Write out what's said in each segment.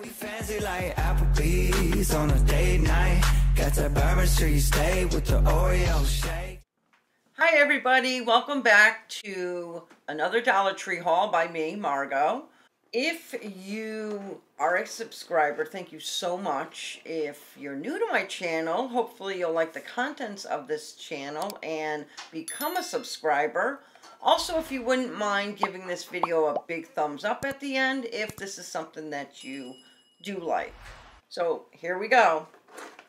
We fancy like Applebee's on a date night. Got that Bourbon Street steak with the Oreo shake. Hi everybody, welcome back to another Dollar Tree haul by me, Margo. If you are a subscriber, thank you so much. If you're new to my channel, hopefully you'll like the contents of this channel and become a subscriber. Also, if you wouldn't mind giving this video a big thumbs up at the end if this is something that you do like. So here we go.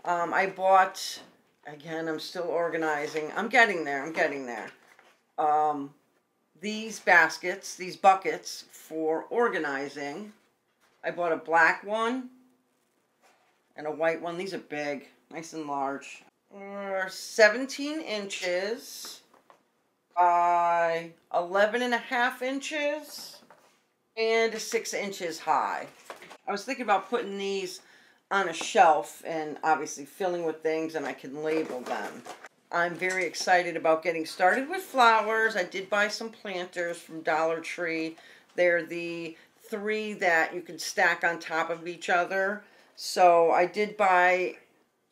Um, I bought, again, I'm still organizing. I'm getting there, I'm getting there. Um, these baskets, these buckets for organizing. I bought a black one and a white one. These are big, nice and large. Uh, 17 inches by 11 and a half inches and 6 inches high. I was thinking about putting these on a shelf and obviously filling with things and I can label them. I'm very excited about getting started with flowers. I did buy some planters from Dollar Tree. They're the three that you can stack on top of each other. So I did buy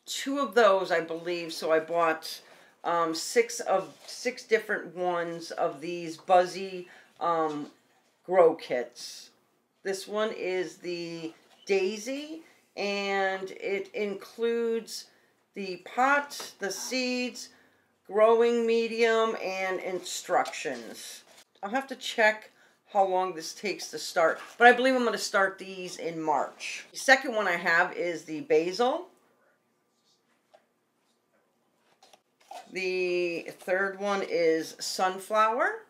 two of those, I believe. So I bought um, six of six different ones of these Buzzy um, grow kits. This one is the Daisy, and it includes the pot, the seeds, growing medium, and instructions. I'll have to check how long this takes to start, but I believe I'm going to start these in March. The second one I have is the basil. The third one is sunflower.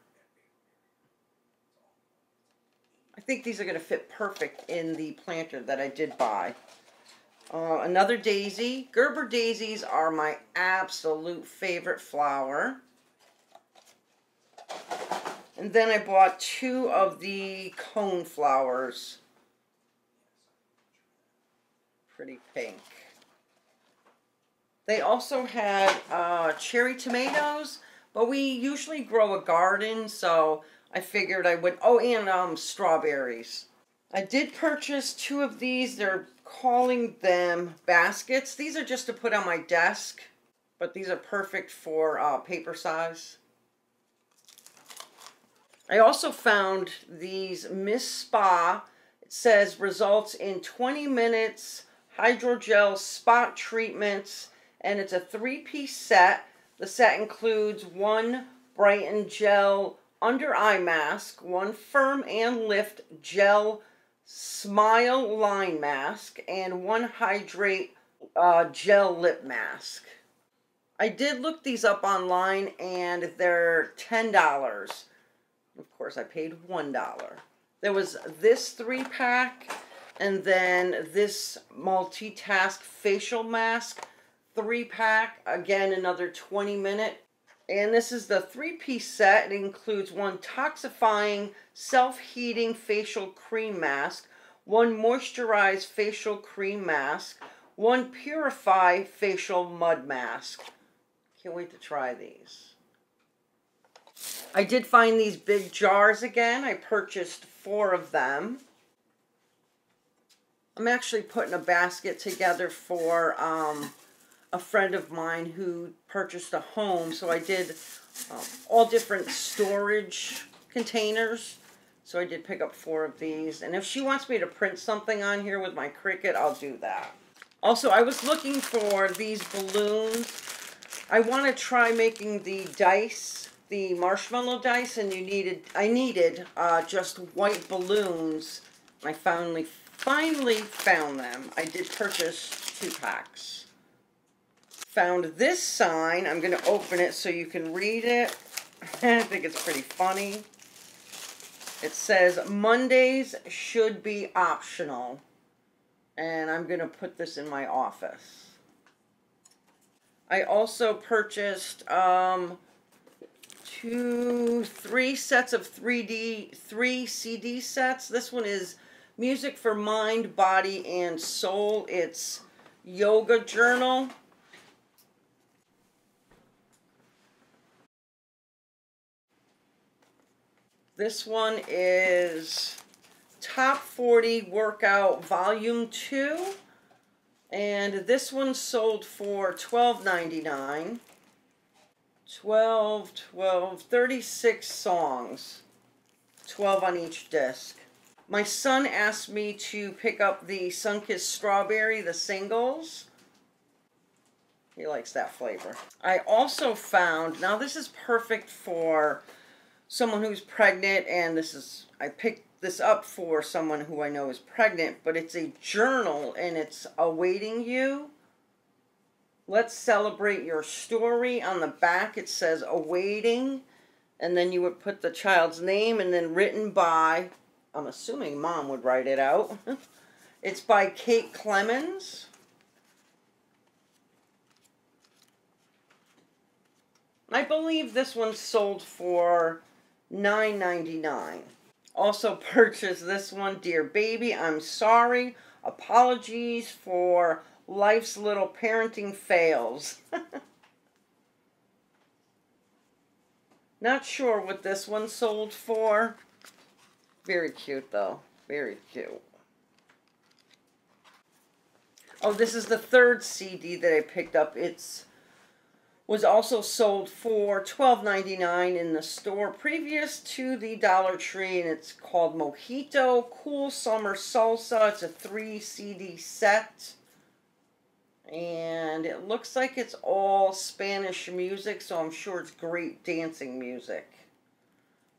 I think these are going to fit perfect in the planter that I did buy. Uh, another daisy. Gerber daisies are my absolute favorite flower. And then I bought two of the cone flowers. Pretty pink. They also had uh, cherry tomatoes, but we usually grow a garden, so I figured I would. Oh, and um, strawberries. I did purchase two of these. They're calling them baskets. These are just to put on my desk, but these are perfect for uh, paper size. I also found these Miss Spa. It says results in 20 minutes hydrogel spot treatments and it's a three-piece set. The set includes one Brighten Gel under eye mask, one Firm and Lift Gel Smile Line Mask, and one Hydrate uh, Gel Lip Mask. I did look these up online and they're $10. Of course, I paid $1. There was this three pack and then this multitask facial mask three pack. Again, another 20 minute. And this is the three piece set. It includes one toxifying self heating facial cream mask, one moisturized facial cream mask, one purify facial mud mask. Can't wait to try these. I did find these big jars again. I purchased four of them. I'm actually putting a basket together for um, a friend of mine who purchased a home, so I did um, all different storage containers. So I did pick up four of these. And if she wants me to print something on here with my Cricut, I'll do that. Also, I was looking for these balloons. I want to try making the dice, the marshmallow dice, and you needed, I needed uh, just white balloons. I finally, finally found them. I did purchase two packs found this sign. I'm going to open it so you can read it. I think it's pretty funny. It says, Mondays should be optional. And I'm going to put this in my office. I also purchased um, two, three sets of 3D, three CD sets. This one is Music for Mind, Body, and Soul. It's Yoga Journal. This one is Top 40 Workout Volume 2. And this one sold for $12.99. 12, 12, 36 songs. 12 on each disc. My son asked me to pick up the Sunkist Strawberry, the singles. He likes that flavor. I also found, now this is perfect for someone who's pregnant, and this is, I picked this up for someone who I know is pregnant, but it's a journal and it's awaiting you. Let's celebrate your story. On the back, it says awaiting, and then you would put the child's name and then written by I'm assuming mom would write it out. it's by Kate Clemens. I believe this one sold for $9.99. Also purchased this one, Dear Baby, I'm sorry. Apologies for life's little parenting fails. Not sure what this one sold for. Very cute, though. Very cute. Oh, this is the third CD that I picked up. It's was also sold for $12.99 in the store previous to the Dollar Tree, and it's called Mojito Cool Summer Salsa. It's a three CD set, and it looks like it's all Spanish music, so I'm sure it's great dancing music.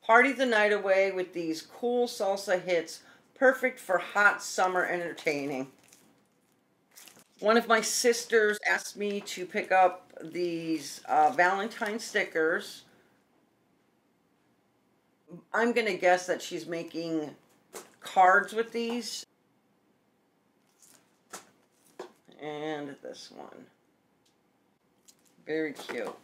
Party the night away with these cool salsa hits, perfect for hot summer entertaining. One of my sisters asked me to pick up these uh, Valentine stickers. I'm going to guess that she's making cards with these. And this one. Very cute.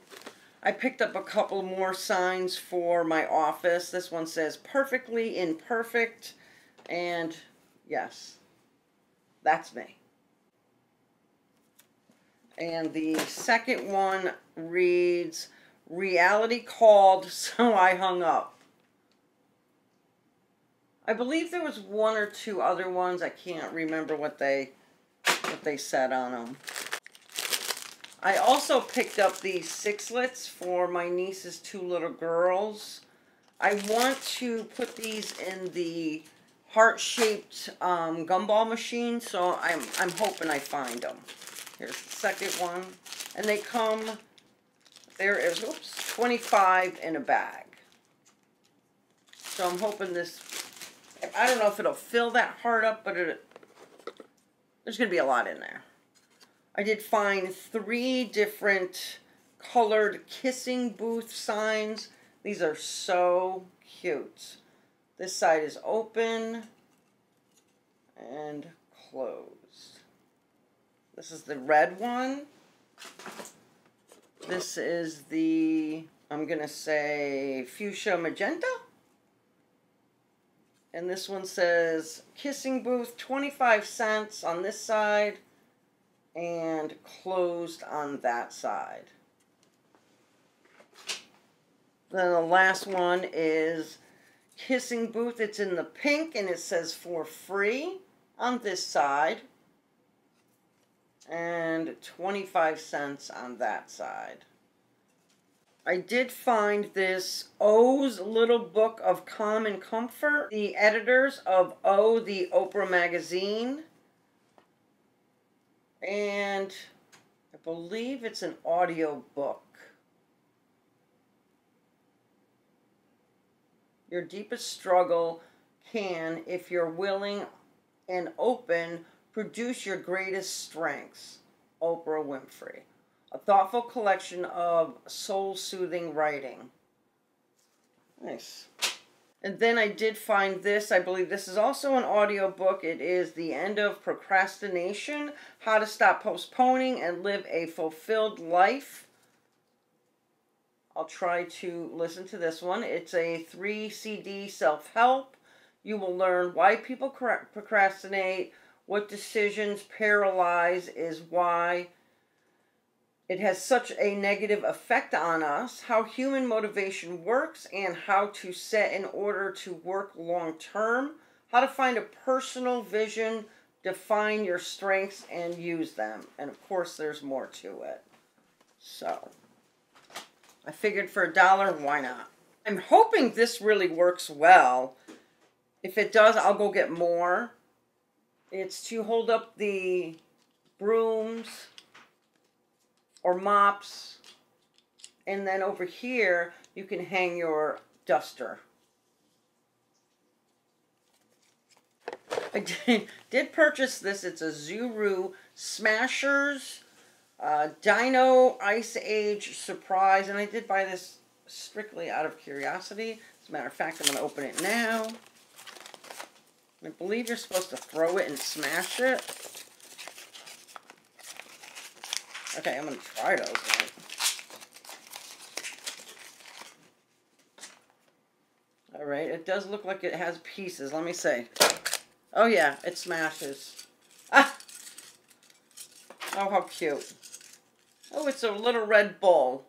I picked up a couple more signs for my office. This one says perfectly imperfect. And yes, that's me. And the second one reads, Reality called, so I hung up. I believe there was one or two other ones. I can't remember what they what they said on them. I also picked up these sixlets for my niece's two little girls. I want to put these in the heart-shaped um, gumball machine, so I'm, I'm hoping I find them. Here's the second one. And they come, there is, oops, 25 in a bag. So I'm hoping this, I don't know if it'll fill that heart up, but it, there's going to be a lot in there. I did find three different colored kissing booth signs. These are so cute. This side is open and closed. This is the red one. This is the, I'm going to say, fuchsia magenta. And this one says, kissing booth, 25 cents on this side and closed on that side. Then the last one is Kissing Booth. It's in the pink and it says for free on this side. And 25 cents on that side. I did find this O's Little Book of Calm and Comfort. The editors of O, the Oprah magazine and I believe it's an audio book. Your deepest struggle can, if you're willing and open, produce your greatest strengths. Oprah Winfrey. A thoughtful collection of soul soothing writing. Nice. And then I did find this. I believe this is also an audio book. It is The End of Procrastination How to Stop Postponing and Live a Fulfilled Life. I'll try to listen to this one. It's a three CD self help. You will learn why people procrastinate, what decisions paralyze is why it has such a negative effect on us, how human motivation works, and how to set in order to work long term. How to find a personal vision, define your strengths, and use them. And of course, there's more to it. So, I figured for a dollar, why not? I'm hoping this really works well. If it does, I'll go get more. It's to hold up the brooms or mops. And then over here, you can hang your duster. I did, did purchase this. It's a Zuru Smashers uh, Dino Ice Age Surprise. And I did buy this strictly out of curiosity. As a matter of fact, I'm going to open it now. I believe you're supposed to throw it and smash it. Okay, I'm going to try to open it. Alright, it does look like it has pieces. Let me see. Oh yeah, it smashes. Ah! Oh, how cute. Oh, it's a little red ball.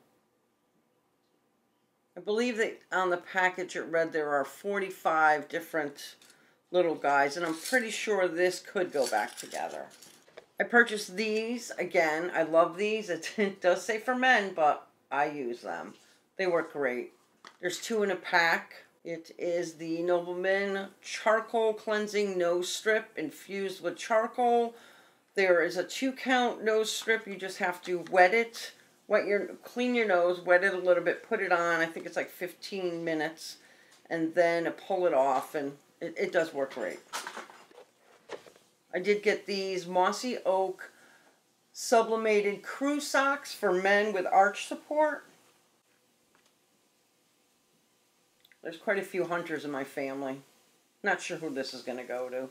I believe that on the package it read there are 45 different little guys, and I'm pretty sure this could go back together. I purchased these. Again, I love these. It does say for men, but I use them. They work great. There's two in a pack. It is the Nobleman Charcoal Cleansing Nose Strip infused with charcoal. There is a two count nose strip. You just have to wet it wet your clean your nose, wet it a little bit, put it on. I think it's like 15 minutes, and then pull it off, and it, it does work great. I did get these mossy oak sublimated crew socks for men with arch support. There's quite a few hunters in my family. Not sure who this is going to go to.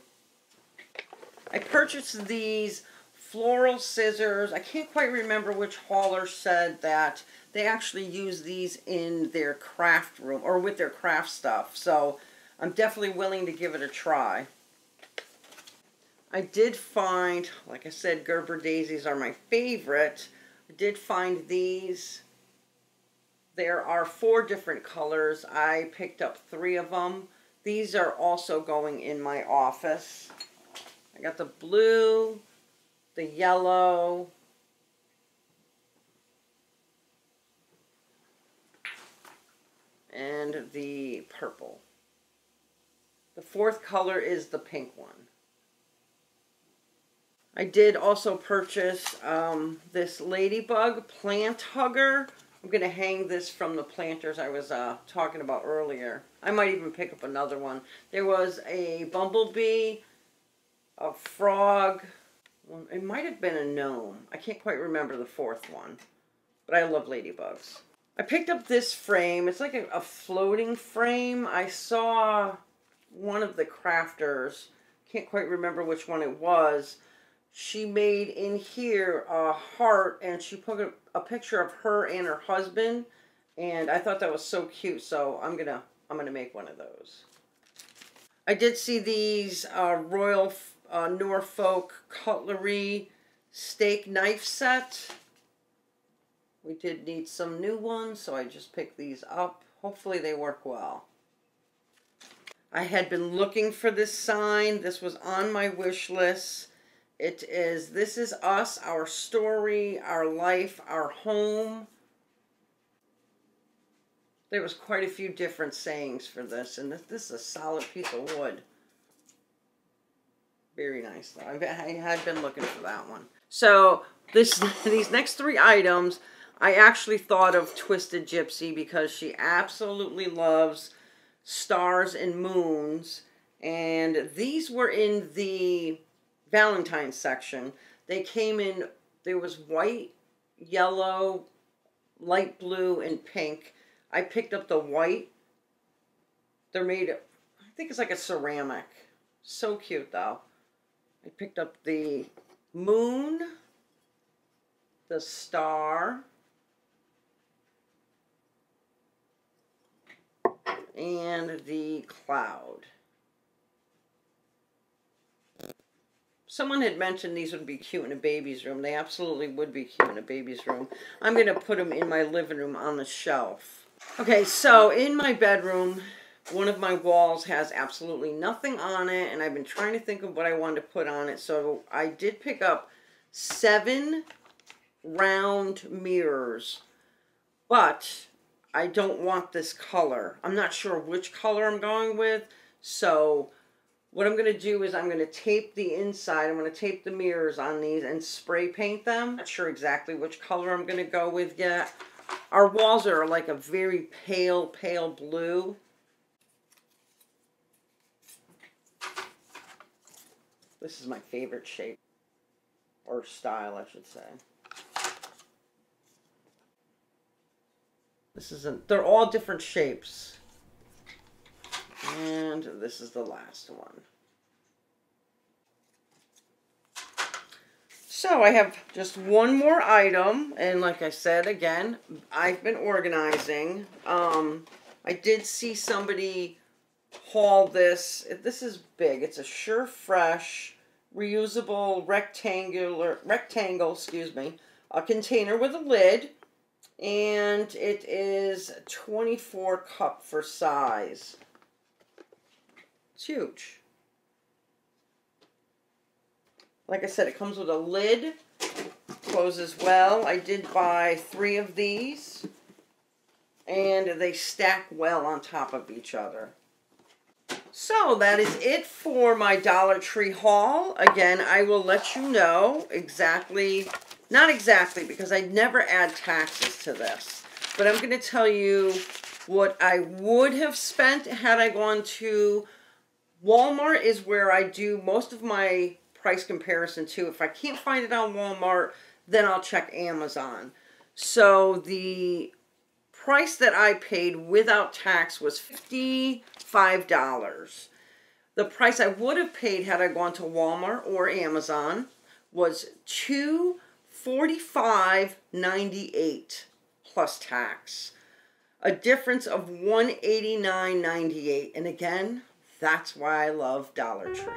I purchased these floral scissors. I can't quite remember which hauler said that they actually use these in their craft room or with their craft stuff. So I'm definitely willing to give it a try. I did find, like I said, Gerber daisies are my favorite. I did find these. There are four different colors. I picked up three of them. These are also going in my office. I got the blue, the yellow, and the purple. The fourth color is the pink one. I did also purchase um, this Ladybug Plant Hugger. I'm going to hang this from the planters I was uh, talking about earlier. I might even pick up another one. There was a bumblebee, a frog, it might have been a gnome. I can't quite remember the fourth one. But I love ladybugs. I picked up this frame. It's like a, a floating frame. I saw one of the crafters. Can't quite remember which one it was. She made in here a heart and she put a, a picture of her and her husband. And I thought that was so cute. So I'm to I'm gonna make one of those. I did see these uh, Royal uh, Norfolk Cutlery steak knife set. We did need some new ones, so I just picked these up. Hopefully they work well. I had been looking for this sign. This was on my wish list. It is This is Us, Our Story, Our Life, Our Home. There was quite a few different sayings for this, and this, is a solid piece of wood. Very nice, though. I've, I had been looking for that one. So this these next three items, I actually thought of Twisted Gypsy because she absolutely loves stars and moons. And these were in the Valentine section. They came in, there was white, yellow, light blue, and pink. I picked up the white. They're made, I think it's like a ceramic. So cute, though. I picked up the moon, the star, and the cloud. Someone had mentioned these would be cute in a baby's room. They absolutely would be cute in a baby's room. I'm going to put them in my living room on the shelf. Okay, so in my bedroom, one of my walls has absolutely nothing on it, and I've been trying to think of what I wanted to put on it. So I did pick up seven round mirrors, but I don't want this color. I'm not sure which color I'm going with, so what I'm going to do is I'm going to tape the inside. I'm going to tape the mirrors on these and spray paint them. Not sure exactly which color I'm going to go with yet. Our walls are like a very pale, pale blue. This is my favorite shape. Or style, I should say. This isn't, they're all different shapes. And this is the last one. So I have just one more item, and like I said, again, I've been organizing. Um, I did see somebody haul this. This is big. It's a Sure Fresh reusable rectangular rectangle, excuse me, a container with a lid, and it is 24 cup for size. It's huge. Like I said, it comes with a lid, closes well. I did buy three of these, and they stack well on top of each other. So that is it for my Dollar Tree haul. Again, I will let you know exactly, not exactly because I never add taxes to this, but I'm going to tell you what I would have spent had I gone to Walmart is where I do most of my price comparison too. If I can't find it on Walmart, then I'll check Amazon. So the price that I paid without tax was $55. The price I would have paid had I gone to Walmart or Amazon was $245.98 plus tax. A difference of $189.98. And again, that's why I love Dollar Tree.